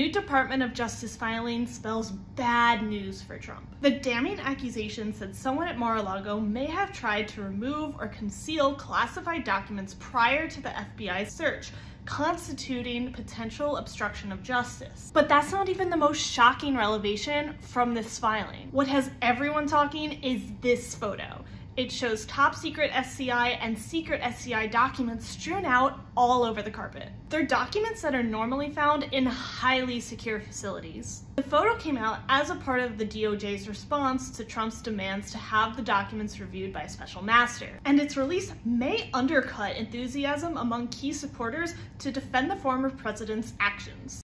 new Department of Justice filing spells bad news for Trump. The damning accusation said someone at Mar-a-Lago may have tried to remove or conceal classified documents prior to the FBI search, constituting potential obstruction of justice. But that's not even the most shocking revelation from this filing. What has everyone talking is this photo. It shows top secret SCI and secret SCI documents strewn out all over the carpet. They're documents that are normally found in highly secure facilities. The photo came out as a part of the DOJ's response to Trump's demands to have the documents reviewed by a special master. And its release may undercut enthusiasm among key supporters to defend the former president's actions.